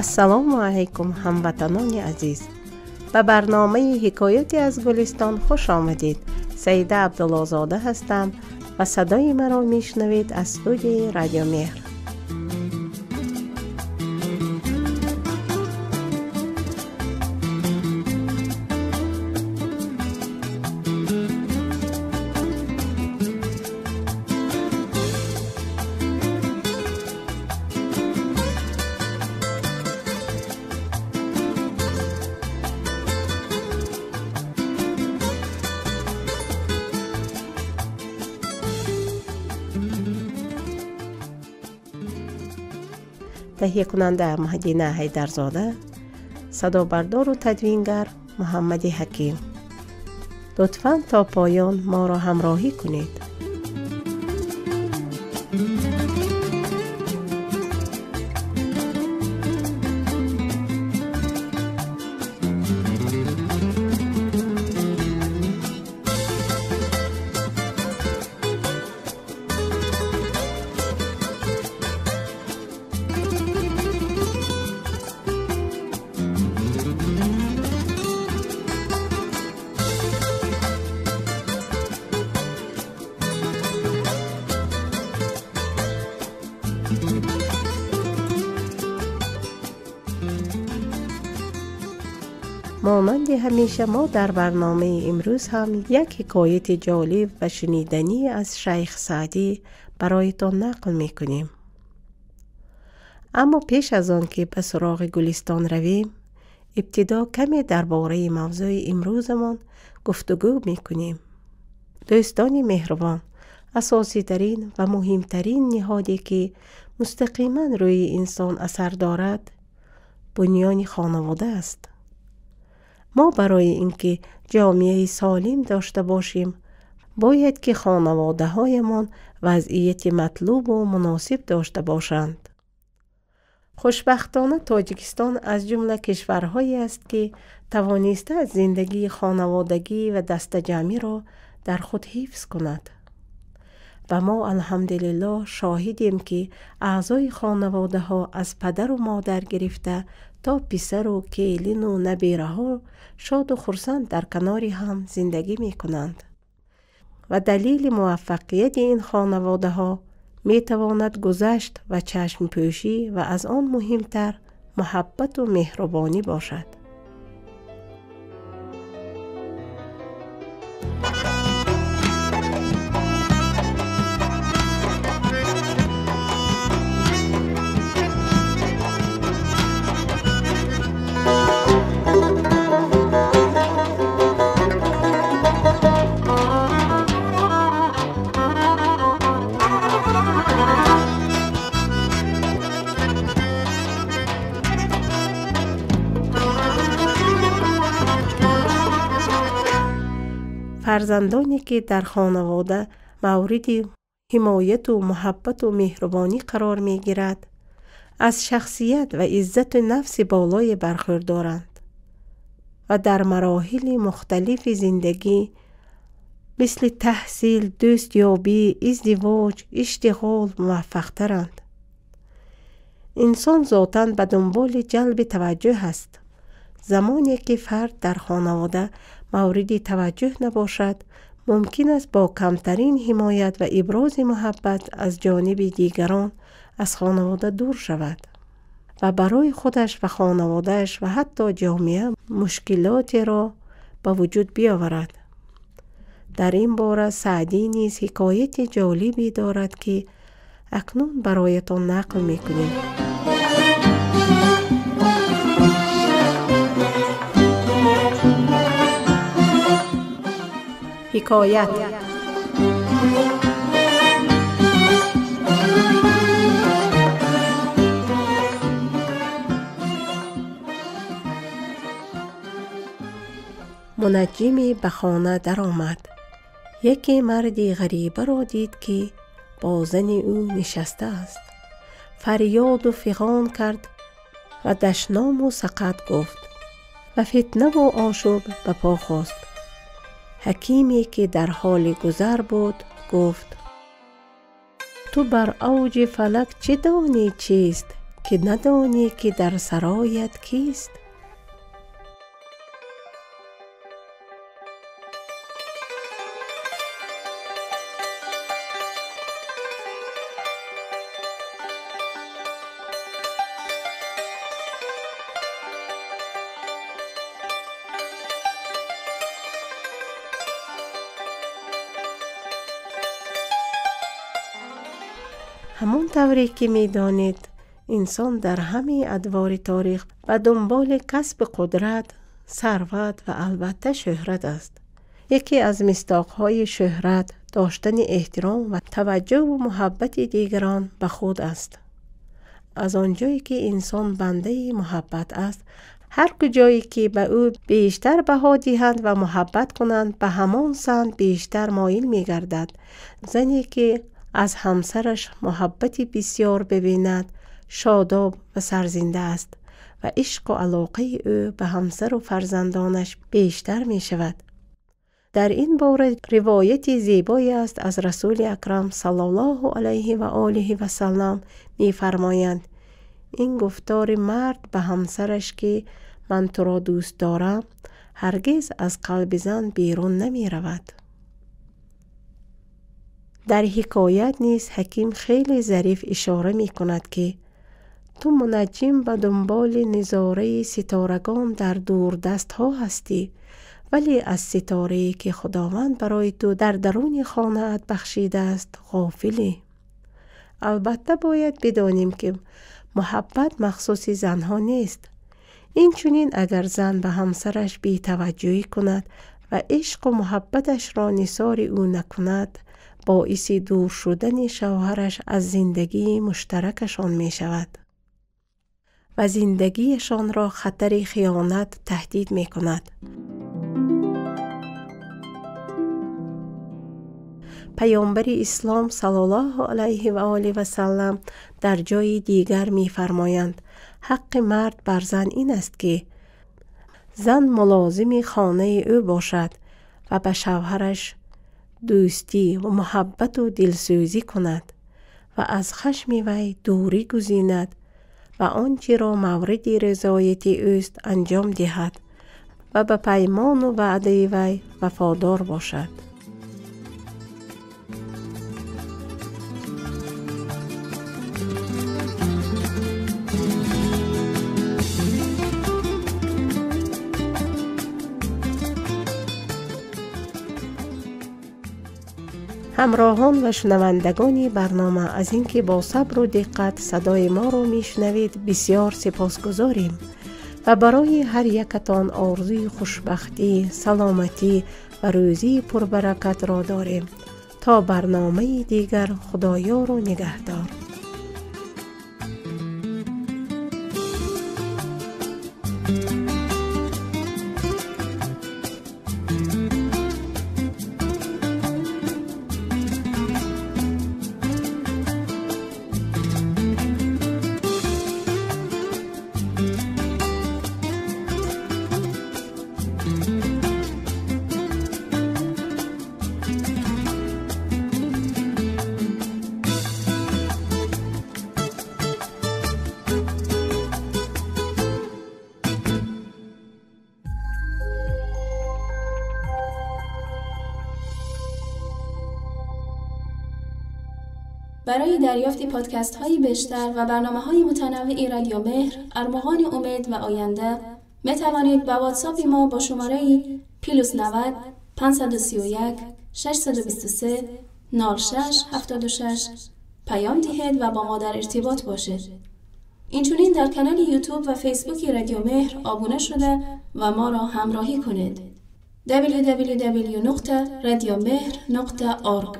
ассалому алайкум ҳамватанони азиз. Ба барномаи ҳикояте аз гулистон хуш омадед. Саида абдуллозода ҳастам ва садои маро мешунавед аз студияи радиомеҳр таҳиякунанда маҳдина ҳайдарзода садобардору тадвингар муҳаммади ҳаким лутфан то поён моро ҳамроҳӣ кунед مانند همیشه ما در برنامه امروز هم یک حکایت جالب و شنیدنی از شیخ سعدی برایتان نقل می کنیم. اما پیش از آن که به سراغ گلستان رویم ابتدا کمی درباره موضوع امروزمان گفتگو می کنیم. دوستان مهربان اساسی ترین و مهمترین نهادی که مستقیما روی انسان اثر دارد بنیان خانواده است. Мо барои ин ки ҷомеаи солим дошта бошем. Бояд ки хонаводаҳоямон вазъияти матлубу муносиб дошта бошанд. Хушбахтона тоҷикистон аз ҷумла кишварҳое аст ки тавониста аз зиндагии хонаводагӣ ва дастаҷамъиро дар худ ҳифз кунад. Ва мо алҳамдулиллоҳ шоҳидем ки аъзои хонаводаҳо аз падару модар гирифта то писару келину набираҳо шоду хурсанд дар канори ҳам зиндагӣ мекунанд. Ва далили муваффақияти ин хонаводаҳо метавонад гузашт ва чашмпӯшӣ ва аз он муҳимтар муҳаббату меҳрубонӣ бошад فرزندانی که در خانواده مورد حمایت و محبت و مهربانی قرار می گیرد از شخصیت و عزت نفس بالای برخوردارند و در مراحل مختلف زندگی مثل تحصیل، دوستیابی، ازدواج، اشتغال موفقترند. انسان ذاتاً به دنبال جلب توجه است. زمانی که فرد در خانواده мавриди таваҷҷӯҳ набошад мумкин аст бо камтарин ҳимоят ва ибрози муҳаббат аз ҷониби дигарон аз хонавода дур шавад. Ва барои худаш ва хонаводааш ва ҳатто ҷомеа мушкилотеро ба вуҷуд биёварад дар ин бора саъдӣ низ ҳикояти ҷолибе дорад ки акнун бароятон нақл мекунем ҳикоят. Мунаҷҷиме ба хона даромад. Яке марди ғарибаро дид ки бо зани ӯ нишастааст фарёду фиғон кард ва дашному сақат гуфт. Ва фитнаву ошӯб ба по хост ҳакиме ки дар ҳоли гузар буд гуфт ту бар авҷи фалак чӣ донӣ чист? Ки надонӣ ки дар сароят кист? همون طوری که می دانید انسان در همه ادوار تاریخ به دنبال کسب قدرت، ثروت و البته شهرت است. یکی از مستاقهای شهرت داشتن احترام و توجه و محبت دیگران به خود است. از آنجایی که انسان بنده محبت است، هر کجایی که به او بیشتر بها دهند و محبت کنند به همان سند بیشتر مایل می گردد. زنی که از همسرش محبتی بسیار ببیند شاداب و سرزنده است و عشق و علاقه او به همسر و فرزندانش بیشتر می شود. در این باره روایت زیبایی است از رسول اکرم صلی الله علیه و آله و سلم می فرمایند این گفتار مرد به همسرش که من تو را دوست دارم هرگز از قلب زن بیرون نمی رود. дар ҳикоят низ ҳаким хеле зариф ишора мекунад ки ту мунаҷҷим ба дунболи низораи ситорагон дар дурдастҳо ҳастӣ вале аз ситорае ки худованд барои ту дар даруни хонаат бахшидааст ғофилӣ. Албатта бояд бидонем ки муҳаббат махсуси занҳо нест. Инчунин агар зан ба ҳамсараш бетаваҷҷӯӣ кунад ва ишқу муҳаббаташро нисори ӯ накунад боиси дур шудани шавҳараш аз зиндагии муштаракашон мешавад. Ва зиндагиашонро хатари хиёнат таҳдид мекунад. Паёмбари ислом саллаллоҳу алайҳи ва оли васалам дар ҷои дигар мефармоянд. Ҳаққи мард бар зан ин аст ки зан мулозими хонаи ӯ бошад ва ба шавҳараш дӯстӣ ва муҳаббату дилсӯзӣ кунад ва аз хашми вай дурӣ гузинад ва он чиро мавриди ризояти ӯст анҷом диҳад ва ба паймону ваъдаи вай вафодор бошад. ҳамроҳон ва шунавандагони барнома. Аз ин ки бо сабру диққат садои моро мешунавед бисёр сипосгузорем. Ва барои ҳар якатон орзуи хушбахтӣ саломатӣ ва рӯзии пурбаракатро дорем. То барномаи дигар худоёру нигаҳдор برای دریافت پادکست های بیشتر و برنامه های متنوعی رادیو مهر، ارمغان امید و آینده می توانید با واتساپ ما با شماره پیلوس 90 531 623 06 76 پیام دهید و با ما در ارتباط باشید. اینچنین در کانال یوتیوب و فیسبوک رادیو مهر آبونه شده و ما را همراهی کنید. www.radiomehر.org